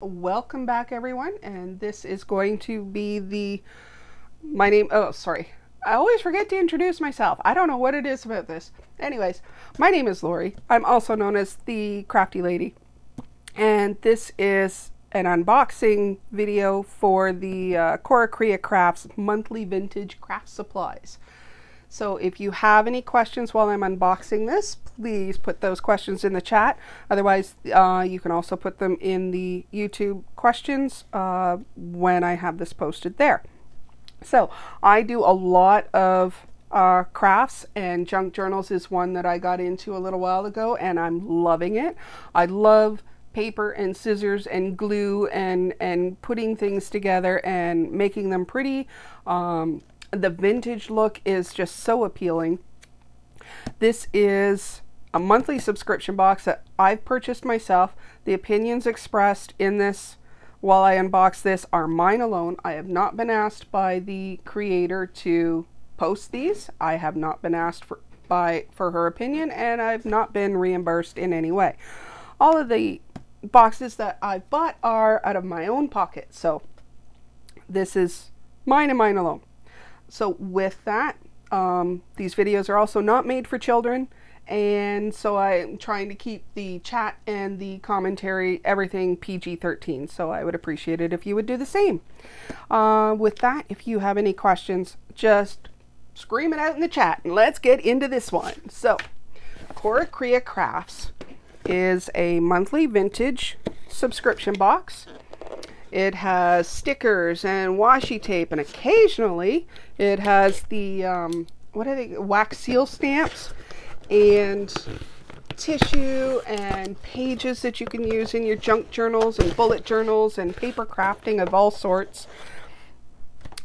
Welcome back everyone and this is going to be the my name oh sorry. I always forget to introduce myself. I don't know what it is about this. Anyways my name is Lori. I'm also known as the crafty lady. And this is an unboxing video for the uh, Cora Crea Crafts monthly vintage craft supplies so if you have any questions while I'm unboxing this, please put those questions in the chat. Otherwise, uh, you can also put them in the YouTube questions uh, when I have this posted there. So I do a lot of uh, crafts and junk journals is one that I got into a little while ago and I'm loving it. I love paper and scissors and glue and and putting things together and making them pretty. Um, the vintage look is just so appealing. This is a monthly subscription box that I've purchased myself. The opinions expressed in this while I unbox this are mine alone. I have not been asked by the creator to post these. I have not been asked for by for her opinion and I've not been reimbursed in any way. All of the boxes that I've bought are out of my own pocket. So this is mine and mine alone. So with that, um, these videos are also not made for children. And so I'm trying to keep the chat and the commentary, everything PG-13. So I would appreciate it if you would do the same. Uh, with that, if you have any questions, just scream it out in the chat and let's get into this one. So Cora Crea Crafts is a monthly vintage subscription box. It has stickers and washi tape, and occasionally it has the um, what are they? Wax seal stamps and tissue and pages that you can use in your junk journals and bullet journals and paper crafting of all sorts.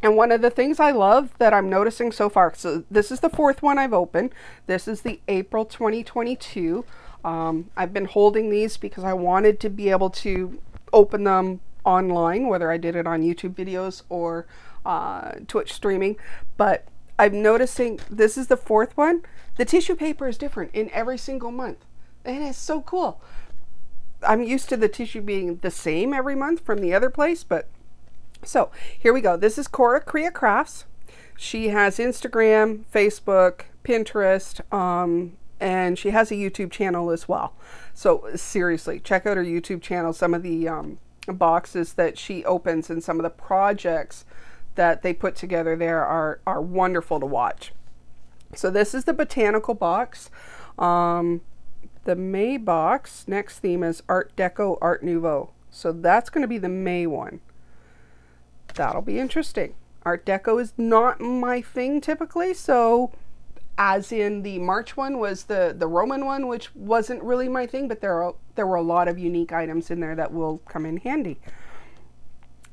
And one of the things I love that I'm noticing so far, so this is the fourth one I've opened. This is the April 2022. Um, I've been holding these because I wanted to be able to open them online, whether I did it on YouTube videos or uh, Twitch streaming. But I'm noticing this is the fourth one. The tissue paper is different in every single month. And It is so cool. I'm used to the tissue being the same every month from the other place, but so here we go. This is Cora Crea Crafts. She has Instagram, Facebook, Pinterest, um, and she has a YouTube channel as well. So seriously, check out her YouTube channel. Some of the um, boxes that she opens and some of the projects that they put together there are, are wonderful to watch. So this is the botanical box. Um, the May box, next theme is Art Deco, Art Nouveau. So that's going to be the May one. That'll be interesting. Art Deco is not my thing typically, so as in the March one was the, the Roman one, which wasn't really my thing, but there are, there were a lot of unique items in there that will come in handy.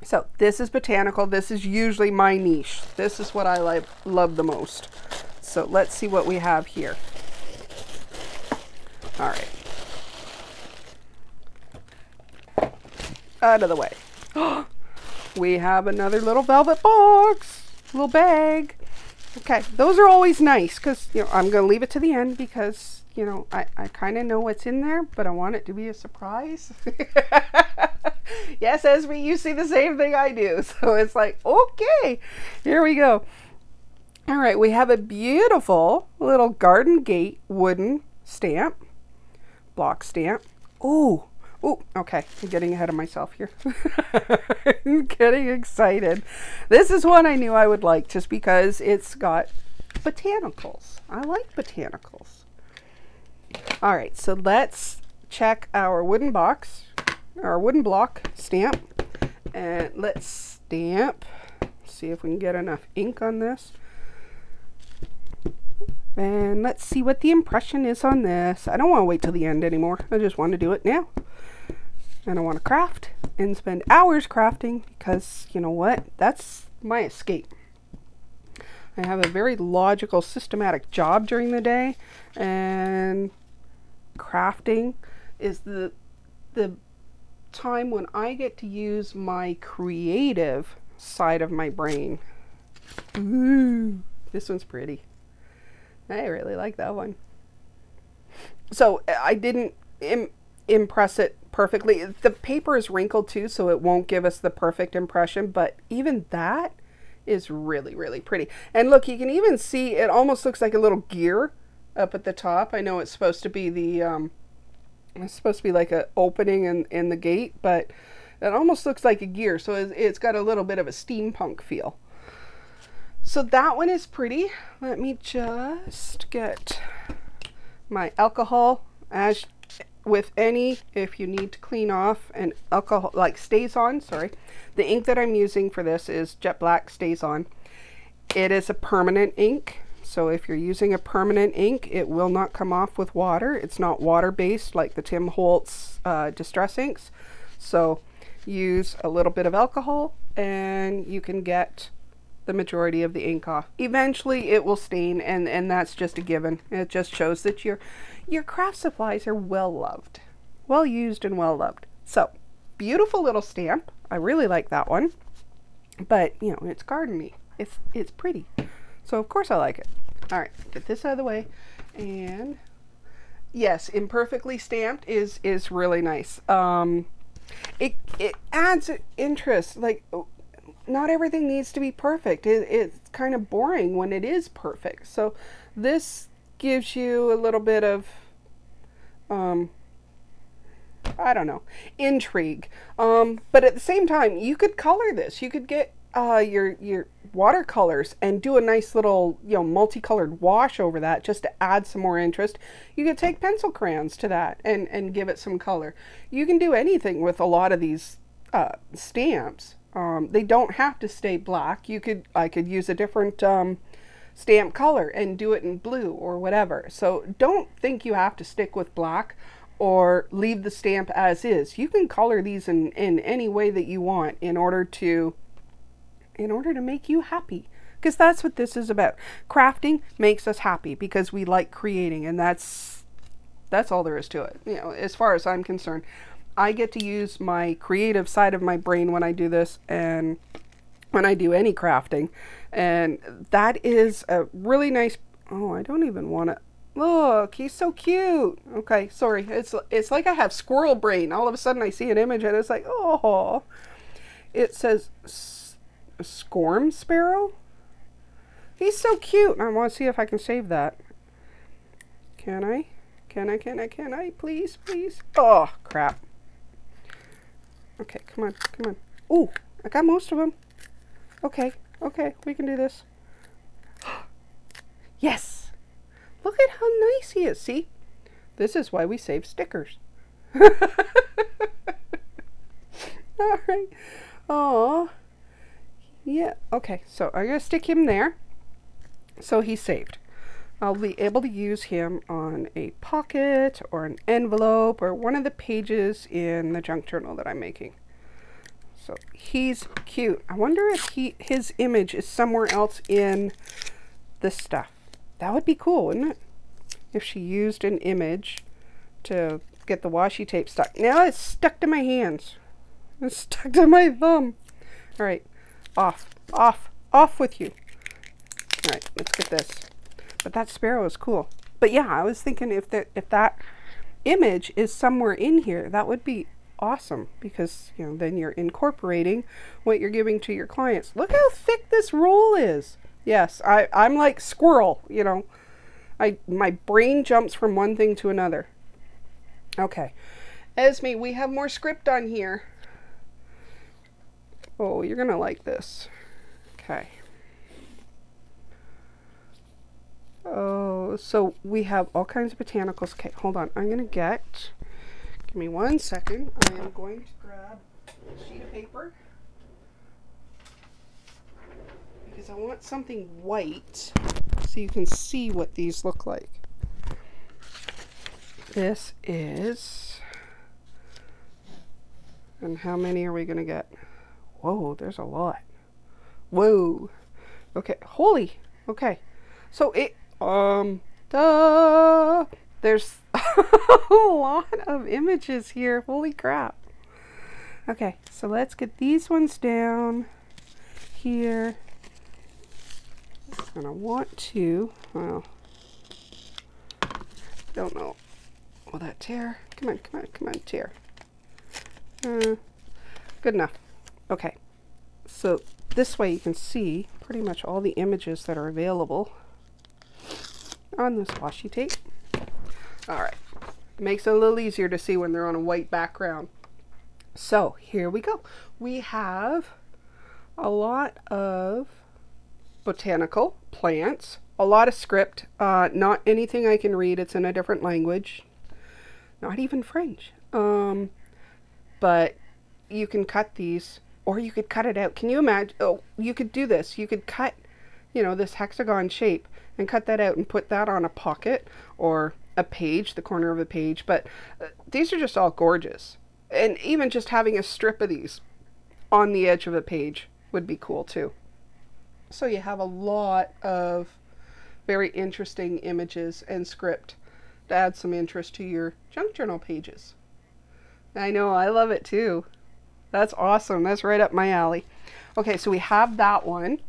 So this is botanical. This is usually my niche. This is what I like, love the most. So let's see what we have here. All right. Out of the way. we have another little velvet box, little bag. Okay, those are always nice because, you know, I'm going to leave it to the end because, you know, I, I kind of know what's in there, but I want it to be a surprise. yes, Esme, you see the same thing I do. So it's like, okay, here we go. All right, we have a beautiful little garden gate wooden stamp, block stamp. Oh, Oh, okay. I'm getting ahead of myself here. I'm getting excited. This is one I knew I would like just because it's got botanicals. I like botanicals. All right, so let's check our wooden box, our wooden block stamp. And let's stamp. See if we can get enough ink on this. And let's see what the impression is on this. I don't want to wait till the end anymore. I just want to do it now and I want to craft and spend hours crafting because you know what? That's my escape. I have a very logical, systematic job during the day, and crafting is the the time when I get to use my creative side of my brain. Ooh, this one's pretty. I really like that one. So I didn't Im impress it perfectly. The paper is wrinkled too, so it won't give us the perfect impression, but even that is really, really pretty. And look, you can even see it almost looks like a little gear up at the top. I know it's supposed to be the, um, it's supposed to be like an opening in, in the gate, but it almost looks like a gear. So it's, it's got a little bit of a steampunk feel. So that one is pretty. Let me just get my alcohol as with any if you need to clean off and alcohol like stays on sorry the ink that I'm using for this is jet black stays on it is a permanent ink so if you're using a permanent ink it will not come off with water it's not water based like the Tim Holtz uh, distress inks so use a little bit of alcohol and you can get the majority of the ink off. Eventually it will stain and, and that's just a given. It just shows that your, your craft supplies are well loved, well used and well loved. So beautiful little stamp. I really like that one, but you know, it's gardeny. It's, it's pretty. So of course I like it. All right, get this out of the way. And yes, imperfectly stamped is, is really nice. Um, it, it adds interest. Like not everything needs to be perfect. It, it's kind of boring when it is perfect. So this gives you a little bit of, um, I don't know, intrigue. Um, but at the same time, you could color this. You could get uh, your your watercolors and do a nice little you know multicolored wash over that just to add some more interest. You could take pencil crayons to that and and give it some color. You can do anything with a lot of these uh, stamps. Um, they don't have to stay black. You could, I could use a different um, stamp color and do it in blue or whatever. So don't think you have to stick with black or leave the stamp as is. You can color these in, in any way that you want in order to, in order to make you happy. Because that's what this is about. Crafting makes us happy because we like creating and that's, that's all there is to it. You know, as far as I'm concerned. I get to use my creative side of my brain when I do this and when I do any crafting. And that is a really nice, oh, I don't even want to, look, he's so cute. Okay, sorry. It's, it's like I have squirrel brain. All of a sudden I see an image and it's like, oh, it says Scorm Sparrow. He's so cute. I want to see if I can save that. Can I? Can I, can I, can I? Please, please. Oh, crap. Okay, come on, come on. Oh, I got most of them. Okay, okay, we can do this. yes! Look at how nice he is. See? This is why we save stickers. All right. Oh. Yeah. Okay. So I'm going to stick him there. So he's saved. I'll be able to use him on a pocket or an envelope or one of the pages in the junk journal that I'm making. So he's cute. I wonder if he his image is somewhere else in this stuff. That would be cool, wouldn't it? If she used an image to get the washi tape stuck. Now it's stuck to my hands. It's stuck to my thumb. All right, off, off, off with you. All right, let's get this. But that sparrow is cool. But yeah, I was thinking if that if that image is somewhere in here, that would be awesome because you know then you're incorporating what you're giving to your clients. Look how thick this roll is. Yes, I I'm like squirrel, you know. I my brain jumps from one thing to another. Okay. Esme, we have more script on here. Oh, you're to like this. Okay. Oh, so we have all kinds of botanicals. Okay, hold on. I'm to get, give me one second. I am going to grab a sheet of paper because I want something white so you can see what these look like. This is, and how many are we to get? Whoa, there's a lot. Whoa. Okay, holy. Okay. So it um, duh. There's a lot of images here. Holy crap. Okay, so let's get these ones down here. And I want to, well, don't know. Will that tear? Come on, come on, come on, tear. Uh, good enough. Okay, so this way you can see pretty much all the images that are available on this washi tape. All right, makes it a little easier to see when they're on a white background. So here we go. We have a lot of botanical plants, a lot of script, uh, not anything I can read. It's in a different language, not even French. Um, but you can cut these or you could cut it out. Can you imagine? Oh, you could do this. You could cut, you know, this hexagon shape and cut that out and put that on a pocket or a page, the corner of a page. But uh, these are just all gorgeous. And even just having a strip of these on the edge of a page would be cool too. So you have a lot of very interesting images and script to add some interest to your junk journal pages. I know, I love it too. That's awesome. That's right up my alley. Okay, so we have that one.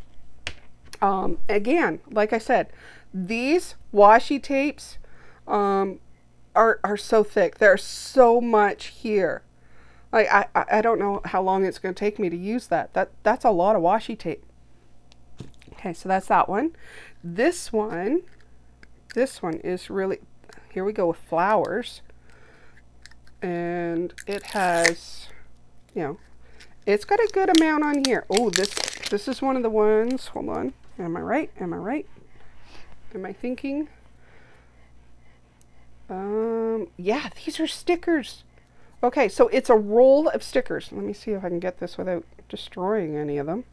Um, again, like I said, these washi tapes um, are, are so thick. There's so much here. Like I, I don't know how long it's going to take me to use that. That That's a lot of washi tape. Okay, so that's that one. This one, this one is really, here we go with flowers. And it has you know, it's got a good amount on here. Oh, this this is one of the ones. Hold on. Am I right? Am I right? Am I thinking? Um, yeah, these are stickers. Okay, so it's a roll of stickers. Let me see if I can get this without destroying any of them.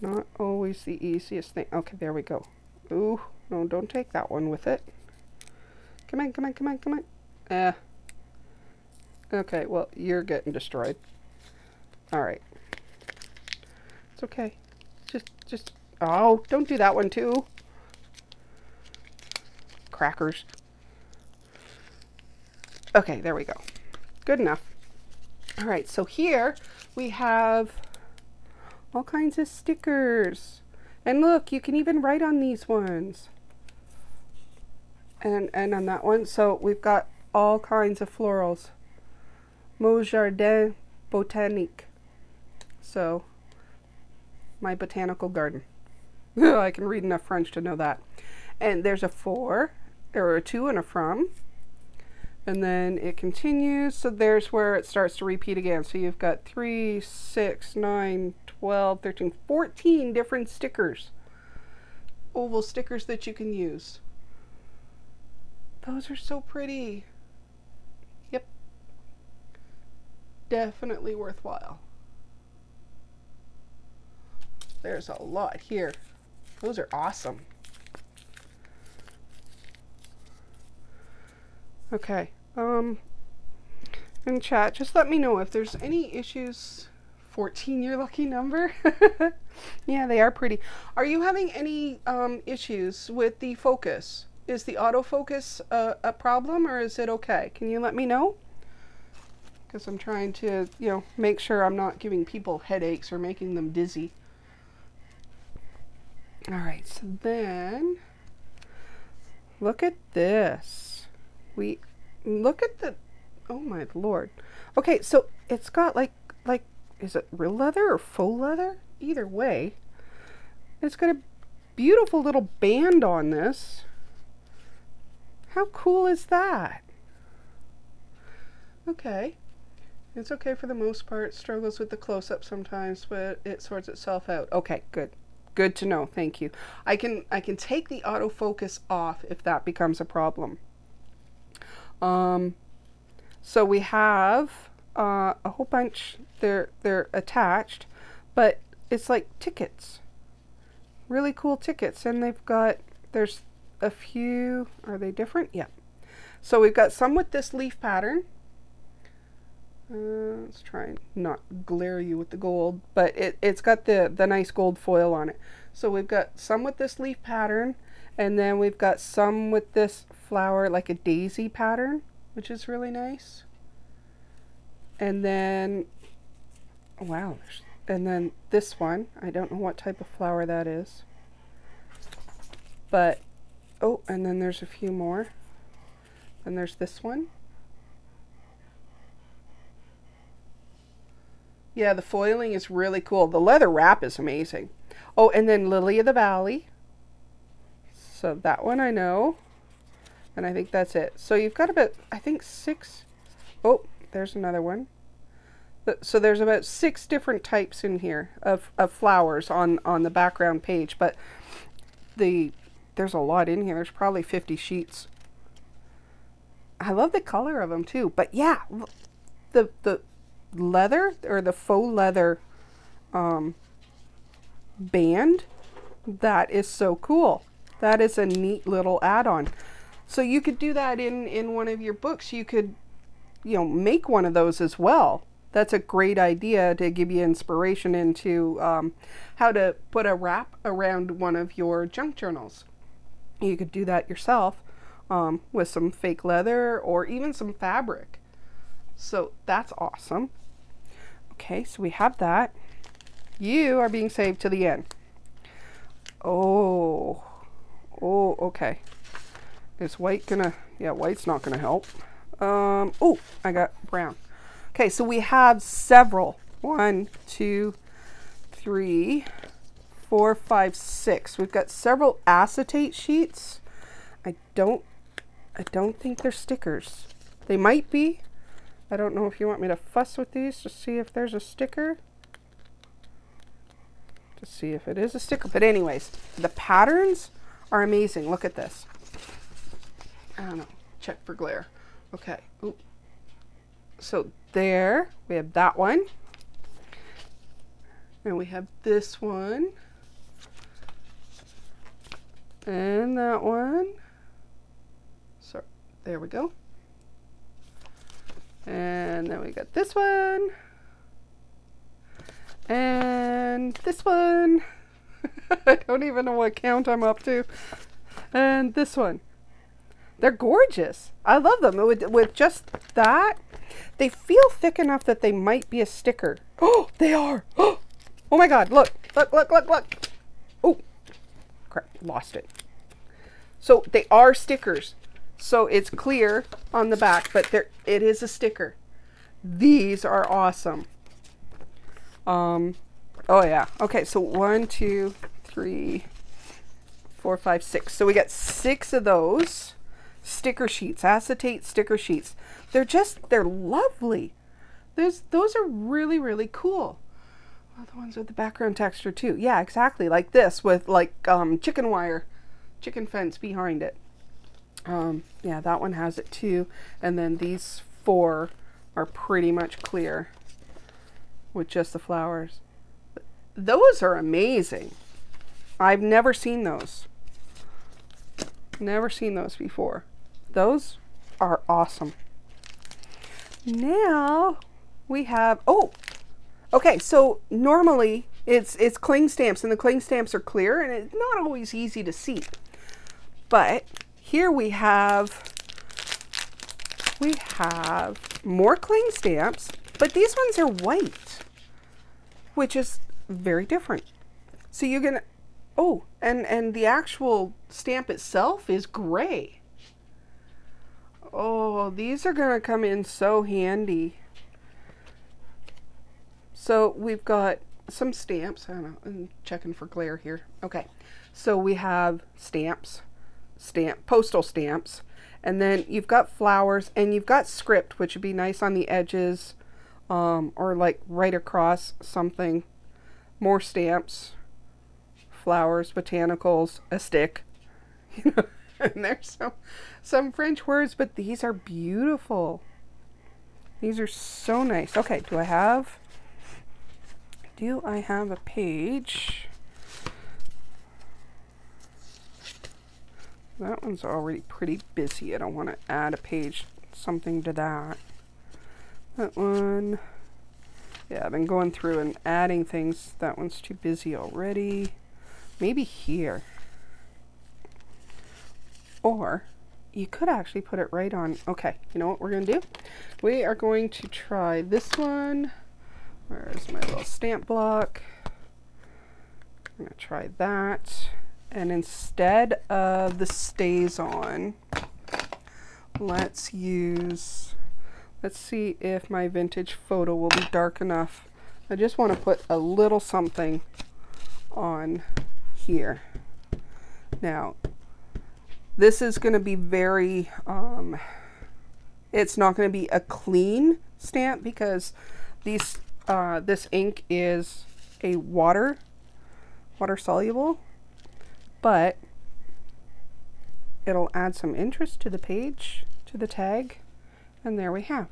Not always the easiest thing. Okay, there we go. Ooh, no, don't take that one with it. Come on, come on, come on, come on. Eh, Okay, well, you're getting destroyed. Alright. It's okay. Just, just, oh, don't do that one too. Crackers. Okay, there we go. Good enough. Alright, so here we have all kinds of stickers. And look, you can even write on these ones. And, and on that one. So we've got all kinds of florals. Mon Jardin Botanique. So, my botanical garden. I can read enough French to know that. And there's a four, or a two and a from. And then it continues. So there's where it starts to repeat again. So you've got 3, 6, 9, 12, 13, 14 different stickers. Oval stickers that you can use. Those are so pretty. Definitely worthwhile. There's a lot here. Those are awesome. Okay. Um, in chat, just let me know if there's any issues. 14 your lucky number. yeah, they are pretty. Are you having any um, issues with the focus? Is the autofocus a, a problem or is it okay? Can you let me know? Because I'm trying to, you know, make sure I'm not giving people headaches or making them dizzy. All right, so then look at this. We look at the oh my lord. Okay, so it's got like like is it real leather or faux leather? Either way, it's got a beautiful little band on this. How cool is that? Okay. It's okay for the most part. Struggles with the close-up sometimes, but it sorts itself out. Okay, good. Good to know. Thank you. I can I can take the autofocus off if that becomes a problem. Um, so we have uh, a whole bunch. They're they're attached, but it's like tickets. Really cool tickets, and they've got there's a few. Are they different? Yeah. So we've got some with this leaf pattern uh, let's try and not glare you with the gold, but it, it's got the, the nice gold foil on it. So we've got some with this leaf pattern, and then we've got some with this flower, like a daisy pattern, which is really nice. And then, wow, and then this one, I don't know what type of flower that is. But, oh, and then there's a few more. And there's this one. Yeah, the foiling is really cool. The leather wrap is amazing. Oh, and then Lily of the Valley. So that one I know. And I think that's it. So you've got about, I think, six. Oh, there's another one. So there's about six different types in here of, of flowers on, on the background page. But the there's a lot in here. There's probably 50 sheets. I love the color of them too. But yeah, the the leather or the faux leather um, band, that is so cool. That is a neat little add-on. So you could do that in, in one of your books. You could, you know, make one of those as well. That's a great idea to give you inspiration into um, how to put a wrap around one of your junk journals. You could do that yourself um, with some fake leather or even some fabric. So that's awesome. Okay, so we have that. You are being saved to the end. Oh, oh, okay. Is white gonna, yeah, white's not gonna help. Um, oh, I got brown. Okay, so we have several. One, two, three, four, five, six. We've got several acetate sheets. I don't, I don't think they're stickers. They might be. I don't know if you want me to fuss with these to see if there's a sticker. To see if it is a sticker. But anyways, the patterns are amazing. Look at this. I don't know. Check for glare. Okay. Ooh. So there, we have that one. And we have this one. And that one. So there we go. And then we got this one. And this one. I don't even know what count I'm up to. And this one. They're gorgeous. I love them. With, with just that, they feel thick enough that they might be a sticker. Oh, they are. Oh my God, look, look, look, look, look. Oh, crap, lost it. So they are stickers. So it's clear on the back, but there it is a sticker. These are awesome. Um, oh yeah. Okay, so one, two, three, four, five, six. So we got six of those sticker sheets, acetate sticker sheets. They're just, they're lovely. There's, those are really, really cool. Oh, the ones with the background texture too. Yeah, exactly. Like this with like um, chicken wire, chicken fence behind it. Um, yeah, that one has it too. And then these four are pretty much clear with just the flowers. Those are amazing. I've never seen those. Never seen those before. Those are awesome. Now we have, oh, okay. So normally it's, it's cling stamps and the cling stamps are clear and it's not always easy to see. But here we have, we have more cling stamps, but these ones are white, which is very different. So you're gonna, oh, and, and the actual stamp itself is gray. Oh, these are gonna come in so handy. So we've got some stamps. I don't know, I'm checking for glare here. Okay, so we have stamps stamp, postal stamps. And then you've got flowers and you've got script, which would be nice on the edges um, or like right across something. More stamps, flowers, botanicals, a stick. You know, and there's some, some French words, but these are beautiful. These are so nice. Okay, do I have, do I have a page? That one's already pretty busy. I don't want to add a page, something to that. That one. Yeah, I've been going through and adding things. That one's too busy already. Maybe here. Or you could actually put it right on. Okay, you know what we're going to do? We are going to try this one. Where's my little stamp block? I'm going to try that. And instead of the StazOn, let's use, let's see if my vintage photo will be dark enough I just want to put a little something on here. Now, this is going to be very, um, it's not going to be a clean stamp because these, uh, this ink is a water, water soluble, but it'll add some interest to the page, to the tag, and there we have.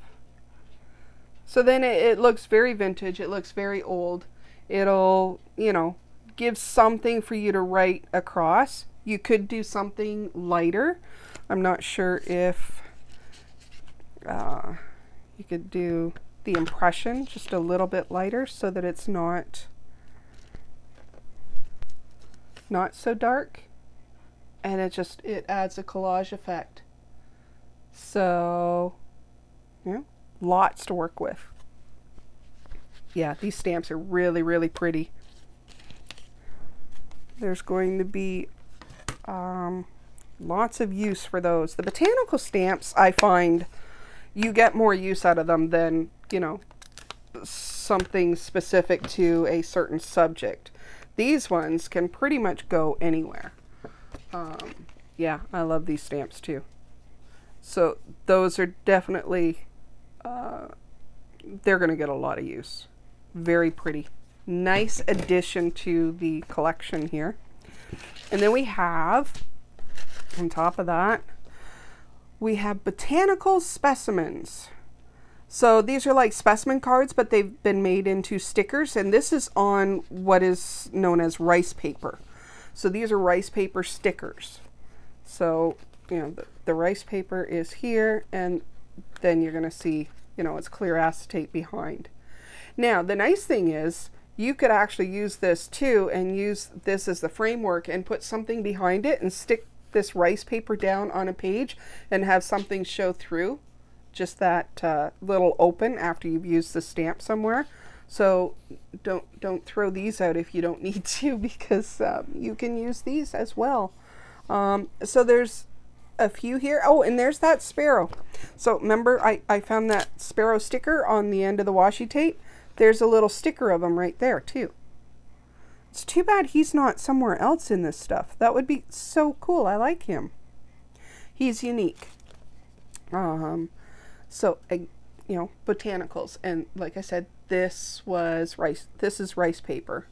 So then it, it looks very vintage, it looks very old. It'll, you know, give something for you to write across. You could do something lighter. I'm not sure if uh, you could do the impression just a little bit lighter so that it's not not so dark and it just it adds a collage effect. So yeah lots to work with. Yeah these stamps are really really pretty. There's going to be um, lots of use for those. The botanical stamps I find you get more use out of them than you know something specific to a certain subject these ones can pretty much go anywhere um, yeah, I love these stamps too. So those are definitely, uh, they're going to get a lot of use. Very pretty. Nice addition to the collection here. And then we have, on top of that, we have botanical specimens. So these are like specimen cards, but they've been made into stickers, and this is on what is known as rice paper. So these are rice paper stickers. So, you know, the, the rice paper is here and then you're going to see, you know, it's clear acetate behind. Now, the nice thing is you could actually use this too and use this as the framework and put something behind it and stick this rice paper down on a page and have something show through just that uh, little open after you've used the stamp somewhere. So don't don't throw these out if you don't need to because um, you can use these as well. Um, so there's a few here. Oh, and there's that sparrow. So remember I, I found that sparrow sticker on the end of the washi tape. There's a little sticker of him right there too. It's too bad he's not somewhere else in this stuff. That would be so cool. I like him. He's unique. Um, so, you know, botanicals. And like I said, this was rice, this is rice paper.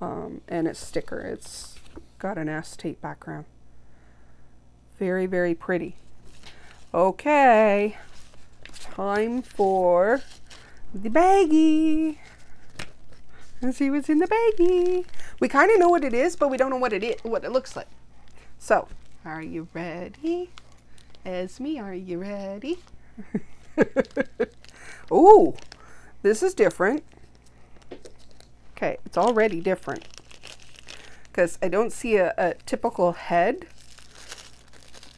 Um, and it's sticker. It's got an acetate background. Very, very pretty. Okay, time for the baggie. Let's see what's in the baggie. We kind of know what it is, but we don't know what it is, what it looks like. So, are you ready? Esme, are you ready? Ooh, this is different. Okay, it's already different. Because I don't see a, a typical head.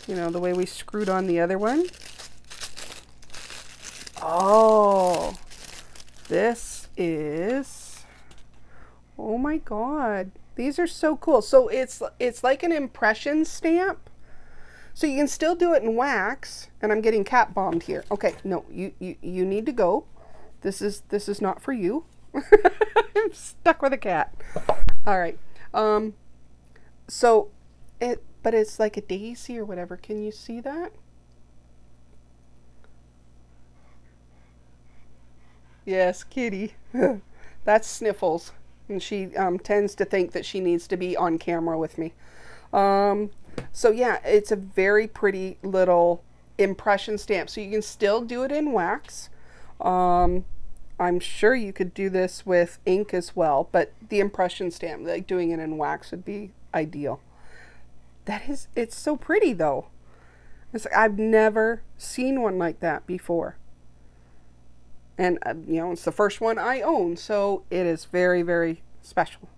You know, the way we screwed on the other one. Oh, this is, oh my God. These are so cool. So it's, it's like an impression stamp. So you can still do it in wax, and I'm getting cat bombed here. Okay, no, you, you, you need to go. This is this is not for you. I'm stuck with a cat. All right. Um so it but it's like a daisy or whatever. Can you see that? Yes, kitty. That's Sniffles. And she um, tends to think that she needs to be on camera with me. Um, so yeah, it's a very pretty little impression stamp. So you can still do it in wax. Um, I'm sure you could do this with ink as well, but the impression stamp, like doing it in wax would be ideal. That is, it's so pretty though. It's like, I've never seen one like that before. And, uh, you know, it's the first one I own, so it is very, very special.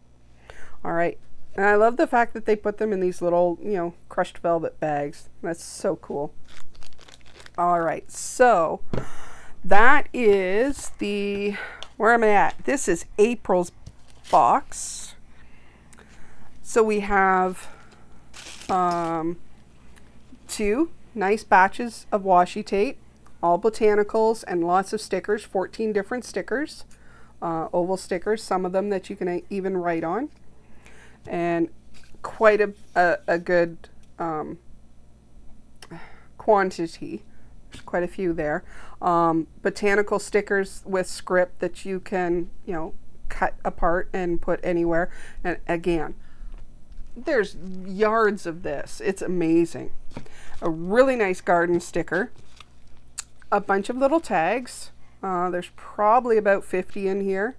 All right. And I love the fact that they put them in these little, you know, crushed velvet bags. That's so cool. All right. So, that is the, where am I at? This is April's box. So we have um, two nice batches of washi tape, all botanicals and lots of stickers, 14 different stickers. uh, oval stickers, some of them that you can even write on. And quite a, a, a good um, quantity. Quite a few there. Um, botanical stickers with script that you can, you know, cut apart and put anywhere. And again, there's yards of this. It's amazing. A really nice garden sticker. A bunch of little tags. Uh, there's probably about 50 in here.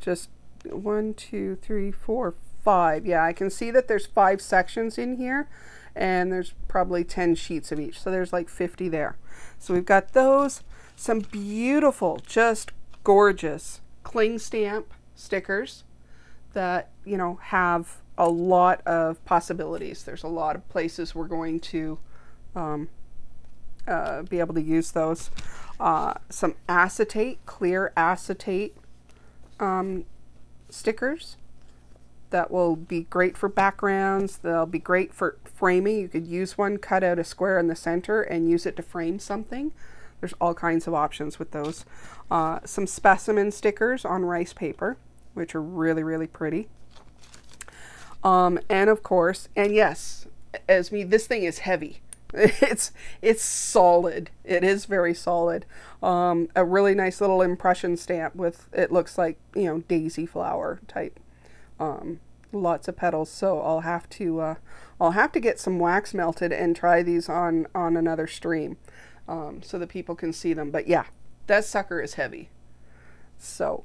Just one, two, three, four, five. Yeah, I can see that there's five sections in here and there's probably 10 sheets of each. So there's like 50 there. So we've got those, some beautiful, just gorgeous cling stamp stickers that, you know, have a lot of possibilities. There's a lot of places we're going to um, uh, be able to use those. Uh, some acetate, clear acetate um, stickers that will be great for backgrounds. They'll be great for framing. You could use one, cut out a square in the center and use it to frame something. There's all kinds of options with those. Uh, some specimen stickers on rice paper, which are really, really pretty. Um, and of course, and yes, Esme, this thing is heavy. It's it's solid. It is very solid. Um, a really nice little impression stamp with it looks like you know daisy flower type. Um, lots of petals. So I'll have to uh, I'll have to get some wax melted and try these on on another stream um, so that people can see them. But yeah, that sucker is heavy. So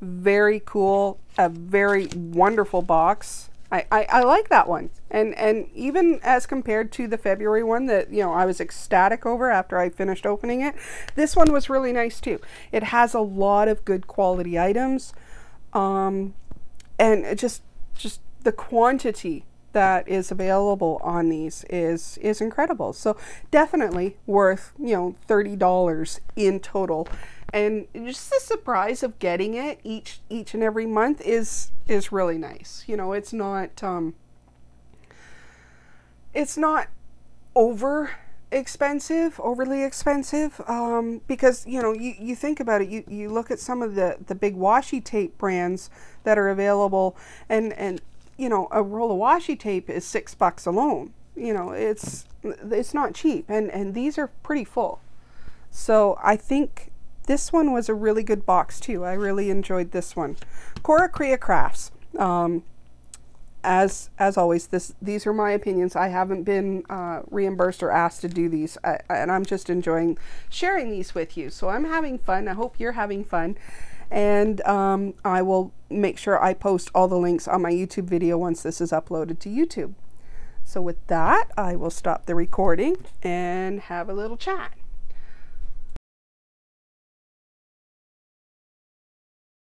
very cool. A very wonderful box. I, I, I, like that one. And and even as compared to the February one that, you know, I was ecstatic over after I finished opening it, this one was really nice too. It has a lot of good quality items. Um, and just just the quantity that is available on these is is incredible. So definitely worth, you know, $30 in total and just the surprise of getting it each each and every month is is really nice. You know, it's not um, it's not over expensive, overly expensive, um, because you know you, you think about it. You, you look at some of the the big washi tape brands that are available, and and you know a roll of washi tape is six bucks alone. You know it's it's not cheap, and and these are pretty full. So I think this one was a really good box too. I really enjoyed this one. Cora Crea Crafts. Um, as as always, this these are my opinions. I haven't been uh, reimbursed or asked to do these, I, and I'm just enjoying sharing these with you. So I'm having fun. I hope you're having fun, and um, I will make sure I post all the links on my YouTube video once this is uploaded to YouTube. So with that, I will stop the recording and have a little chat.